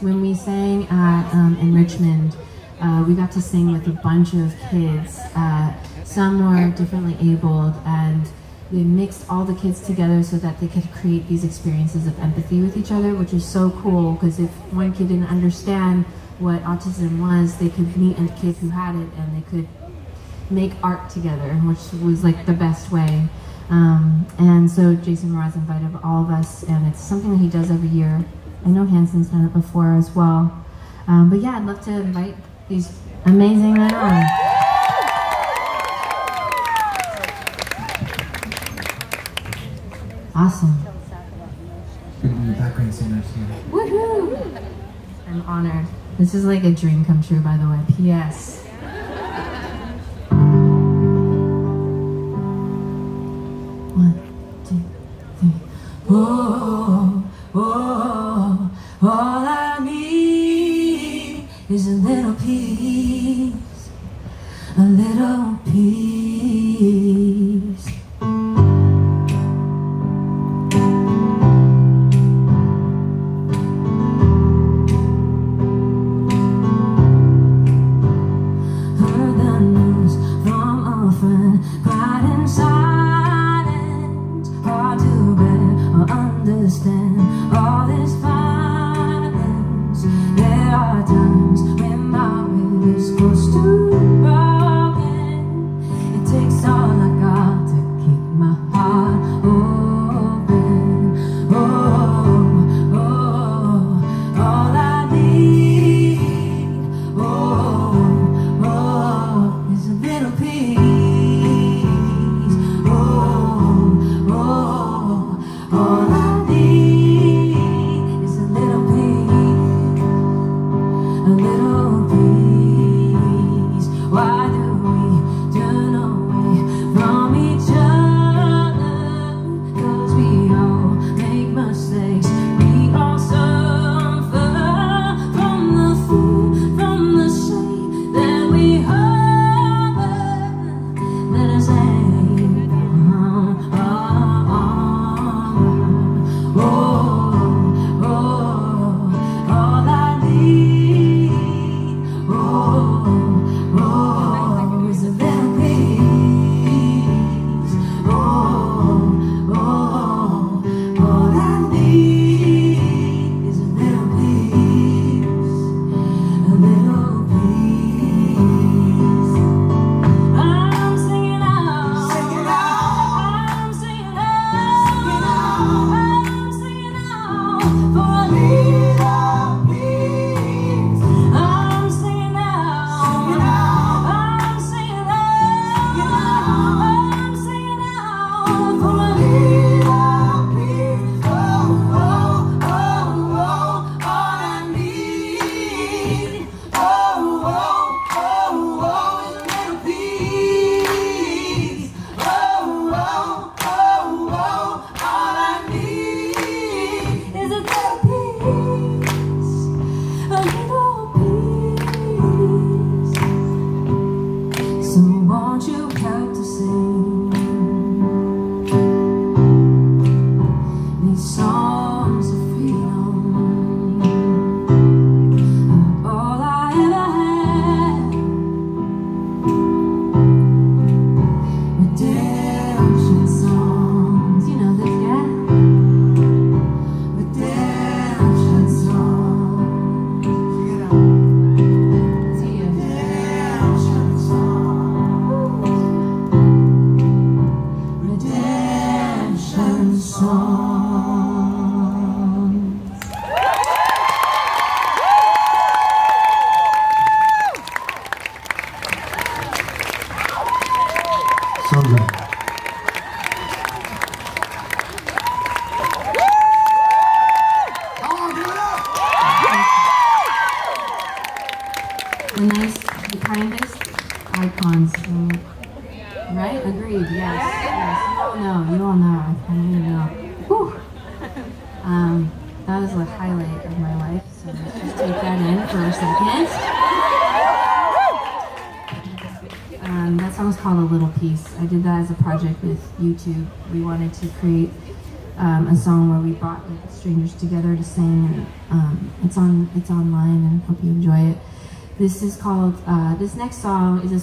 when we sang at um, in Richmond, uh, we got to sing with a bunch of kids. Uh, some were differently abled, and we mixed all the kids together so that they could create these experiences of empathy with each other, which is so cool. Because if one kid didn't understand what autism was, they could meet a kid who had it, and they could make art together, which was like the best way. Um, and so Jason Mraz invited all of us, and it's something that he does every year. I know Hanson's done it before as well. Um, but yeah, I'd love to invite these amazing men on. Awesome. Woohoo! I'm honored. This is like a dream come true, by the way. P.S. One, two, three. Oh, oh, all I need is a little peace, a little peace. Heard the news There songs. Sandra. The Right? Agreed. Yes. Yes. You all know. You all know. I kind of know. Um, that was the highlight of my life. So let's just take that in for a second. Um, that song's called A Little Peace. I did that as a project with YouTube. We wanted to create um, a song where we brought like strangers together to sing, and um, it's on it's online, and hope you enjoy it. This is called uh, this next song is a